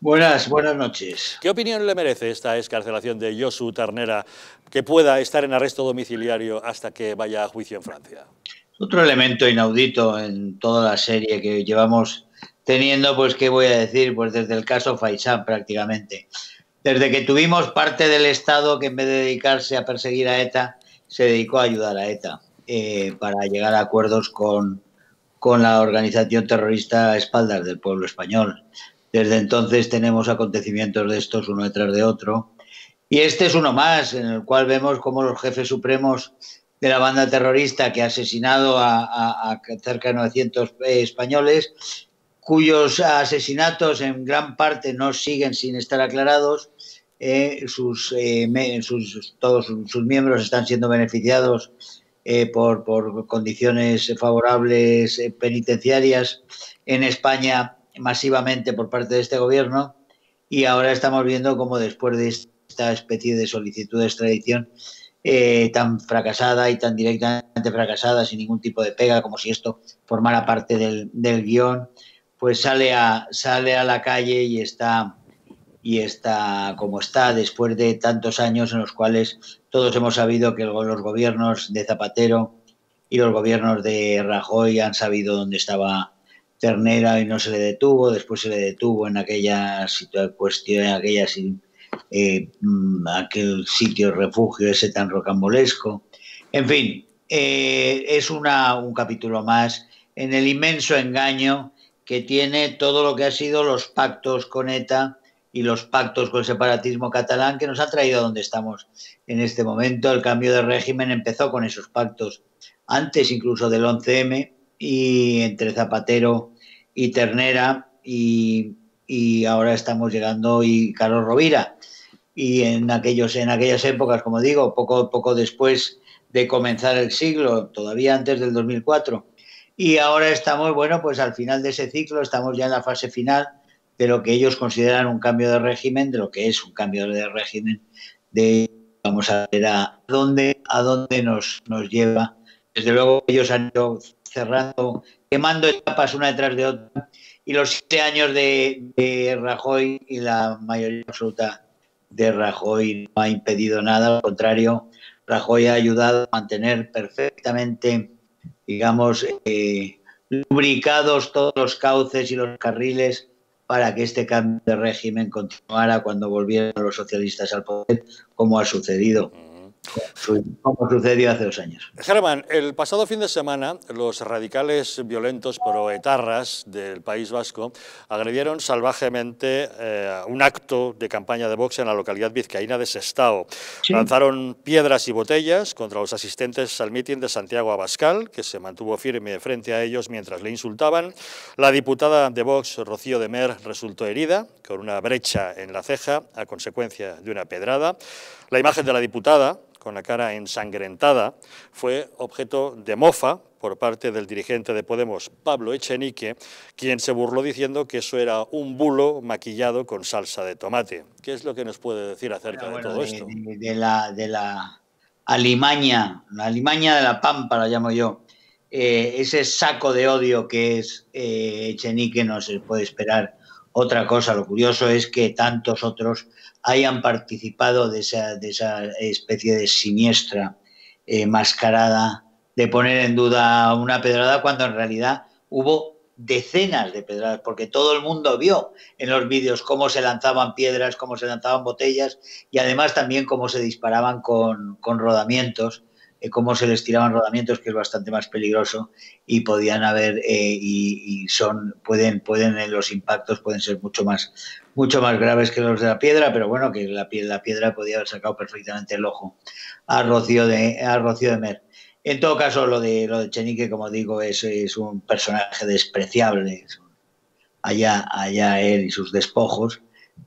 Buenas, buenas noches. ¿Qué opinión le merece esta escarcelación de Josu Ternera que pueda estar en arresto domiciliario hasta que vaya a juicio en Francia? Otro elemento inaudito en toda la serie que llevamos teniendo, pues, ¿qué voy a decir? Pues desde el caso Faisán prácticamente. Desde que tuvimos parte del Estado que en vez de dedicarse a perseguir a ETA, se dedicó a ayudar a ETA eh, para llegar a acuerdos con, con la organización terrorista a espaldas del pueblo español. Desde entonces tenemos acontecimientos de estos uno detrás de otro. Y este es uno más, en el cual vemos cómo los jefes supremos de la banda terrorista que ha asesinado a, cerca de 900 eh, españoles, cuyos asesinatos en gran parte no siguen sin estar aclarados, eh, eh, sus, todos sus miembros están siendo beneficiados por, por, condiciones favorables penitenciarias en España masivamente por parte de este gobierno y ahora estamos viendo cómo después de esta especie de solicitud de extradición eh, tan fracasada y tan directamente fracasada, sin ningún tipo de pega, como si esto formara parte del, guion, pues sale a, sale a la calle y está, y está como está después de tantos años en los cuales todos hemos sabido que los gobiernos de Zapatero y los gobiernos de Rajoy han sabido dónde estaba Ternera y no se le detuvo, después se le detuvo en aquella cuestión, en aquella, eh, mm, aquel sitio refugio ese tan rocambolesco. En fin, eh, es una, un capítulo más en el inmenso engaño que tiene todo lo que ha sido los pactos con ETA y los pactos con el separatismo catalán que nos ha traído a donde estamos en este momento. El cambio de régimen empezó con esos pactos, antes incluso del 11M, y entre Zapatero y Ternera y, ahora estamos llegando y Carlos Rovira. Y en, aquellos, en aquellas épocas, como digo, poco, poco después de comenzar el siglo, todavía antes del 2004. Y ahora estamos, bueno, pues al final de ese ciclo, estamos ya en la fase final de lo que ellos consideran un cambio de régimen, de lo que es un cambio de régimen, de vamos a ver a dónde, a dónde nos, nos lleva. Desde luego ellos han ido cerrando, quemando etapas una detrás de otra. Y los siete años de, Rajoy y la mayoría absoluta de Rajoy no ha impedido nada, al contrario, Rajoy ha ayudado a mantener perfectamente, digamos, eh, lubricados todos los cauces y los carriles para que este cambio de régimen continuara cuando volvieran los socialistas al poder, como ha sucedido como sucedió hace dos años. Germán, el pasado fin de semana los radicales violentos proetarras del País Vasco agredieron salvajemente eh, un acto de campaña de Vox en la localidad vizcaína de Sestao. Lanzaron piedras y botellas contra los asistentes al mitin de Santiago Abascal, que se mantuvo firme frente a ellos mientras le insultaban. La diputada de Vox, Rocío de Mer, resultó herida con una brecha en la ceja a consecuencia de una pedrada. La imagen de la diputada, con la cara ensangrentada, fue objeto de mofa por parte del dirigente de Podemos, Pablo Echenique, quien se burló diciendo que eso era un bulo maquillado con salsa de tomate. ¿Qué es lo que nos puede decir acerca de todo esto? De, la, de la alimaña, la alimaña de la pampa, la llamo yo, eh, ese saco de odio que es eh, Echenique no se puede esperar otra cosa. Lo curioso es que tantos otros hayan participado de esa, de esa especie de siniestra eh, mascarada de poner en duda una pedrada cuando en realidad hubo decenas de pedradas, porque todo el mundo vio en los vídeos cómo se lanzaban piedras, cómo se lanzaban botellas y además también cómo se disparaban con, con rodamientos eh, cómo se les tiraban rodamientos, que es bastante más peligroso, y podían haber, eh, y, son, pueden, pueden, eh, los impactos pueden ser mucho más, mucho más graves que los de la piedra, pero bueno, que la, piedra podía haber sacado perfectamente el ojo a Rocío de, a Rocío de Mer. En todo caso, lo de, lo de Chenique, como digo, es, es un personaje despreciable, allá, allá él y sus despojos,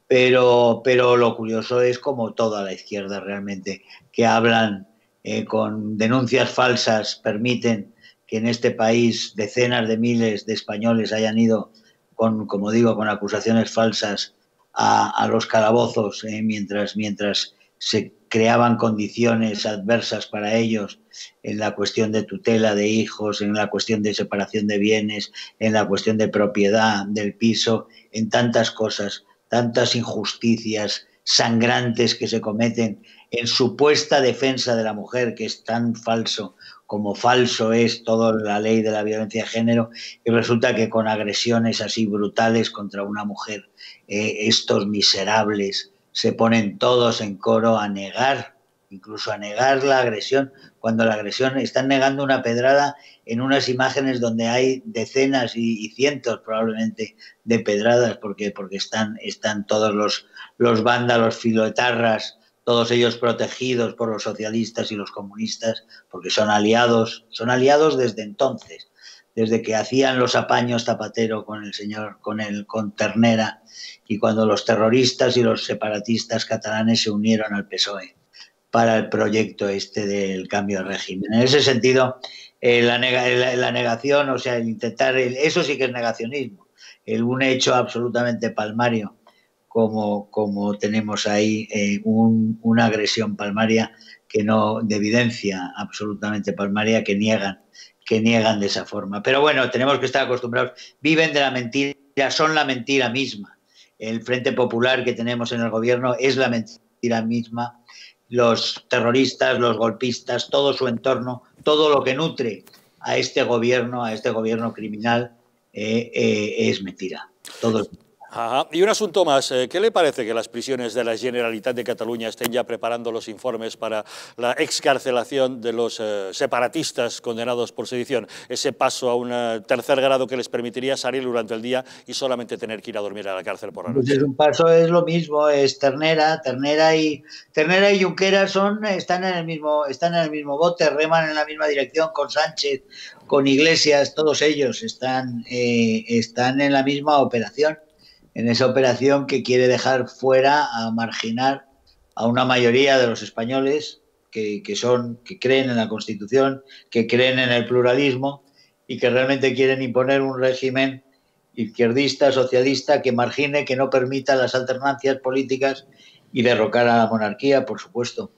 pero, pero lo curioso es como toda la izquierda realmente, que hablan eh, con denuncias falsas permiten que en este país decenas de miles de españoles hayan ido con, como digo, con acusaciones falsas a, los calabozos, eh, mientras, mientras se creaban condiciones adversas para ellos en la cuestión de tutela de hijos, en la cuestión de separación de bienes, en la cuestión de propiedad del piso, en tantas cosas tantas injusticias sangrantes que se cometen en supuesta defensa de la mujer, que es tan falso como falso es toda la ley de la violencia de género, y resulta que con agresiones así brutales contra una mujer, eh, estos miserables se ponen todos en coro a negar, incluso a negar la agresión, cuando la agresión están negando una pedrada en unas imágenes donde hay decenas y, cientos probablemente de pedradas, porque, porque están, están todos los, los vándalos filoetarras todos ellos protegidos por los socialistas y los comunistas, porque son aliados, son aliados desde entonces, desde que hacían los apaños Zapatero con el señor, con el, con Ternera, y cuando los terroristas y los separatistas catalanes se unieron al PSOE para el proyecto este del cambio de régimen. En ese sentido, eh, la, negación, o sea, el intentar, eso sí que es negacionismo, el, un hecho absolutamente palmario como, como tenemos ahí eh, una agresión palmaria que no, de evidencia absolutamente palmaria que niegan, que niegan de esa forma. Pero bueno, tenemos que estar acostumbrados. Viven de la mentira, son la mentira misma. El Frente Popular que tenemos en el gobierno es la mentira misma. Los terroristas, los golpistas, todo su entorno, todo lo que nutre a este gobierno, a este gobierno criminal, eh, eh, es mentira. Todo es mentira. Y un asunto más, eh, ¿qué le parece que las prisiones de la Generalitat de Cataluña estén ya preparando los informes para la excarcelación de los eh, separatistas condenados por sedición? Ese paso a un eh, tercer grado que les permitiría salir durante el día y solamente tener que ir a dormir a la cárcel por la noche. Pues es un paso es lo mismo, es Ternera, Ternera y Ternera y Junquera son están en el mismo están en el mismo bote, reman en la misma dirección con Sánchez, con Iglesias, todos ellos están están en la misma operación en esa operación que quiere dejar fuera a marginar a una mayoría de los españoles que, son que creen en la Constitución, que creen en el pluralismo y que realmente quieren imponer un régimen izquierdista, socialista, que margine, que no permita las alternancias políticas y derrocar a la monarquía, por supuesto.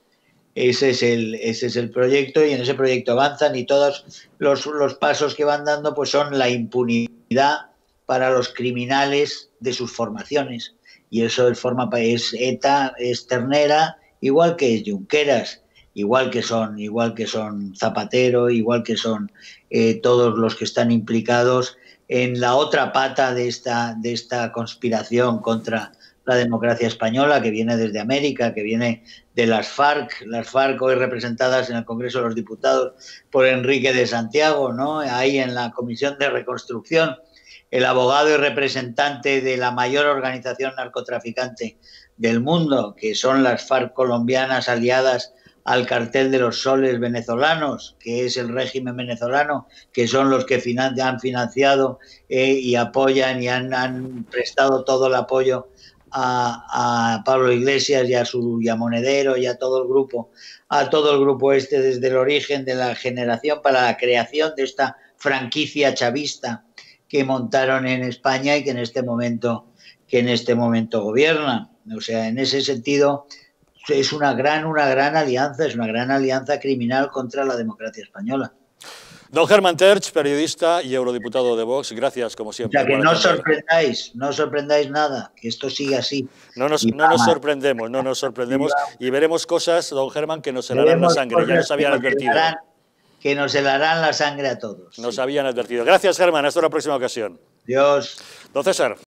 Ese es el, ese es el proyecto y en ese proyecto avanzan y todos los, los pasos que van dando pues son la impunidad para los criminales de sus formaciones. Y eso es, forma, es ETA, es Ternera, igual que es Junqueras, igual que son, igual que son Zapatero, igual que son eh, todos los que están implicados en la otra pata de esta, de esta conspiración contra la democracia española que viene desde América, que viene de las FARC, las FARC hoy representadas en el Congreso de los Diputados por Enrique de Santiago, ¿no? ahí en la Comisión de Reconstrucción el abogado y representante de la mayor organización narcotraficante del mundo, que son las FARC colombianas aliadas al cartel de los soles venezolanos, que es el régimen venezolano, que son los que han financiado eh, y apoyan y han, prestado todo el apoyo a, Pablo Iglesias y a su y Monedero y a todo el grupo, a todo el grupo este desde el origen de la generación para la creación de esta franquicia chavista que montaron en España y que en este momento que en este momento gobiernan. O sea, en ese sentido es una gran una gran alianza, es una gran alianza criminal contra la democracia española. Don Germán Terch, periodista y eurodiputado de Vox, gracias como siempre. O sea, que no os sorprendáis, no os sorprendáis nada, que esto siga así. No nos, no nos sorprendemos, no nos sorprendemos y, veremos cosas, don Germán, que nos helarán la sangre, ya nos habían advertido que nos helarán la sangre a todos. Nos habían advertido. Gracias, Germán. Hasta la próxima ocasión. Dios. Don César.